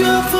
beautiful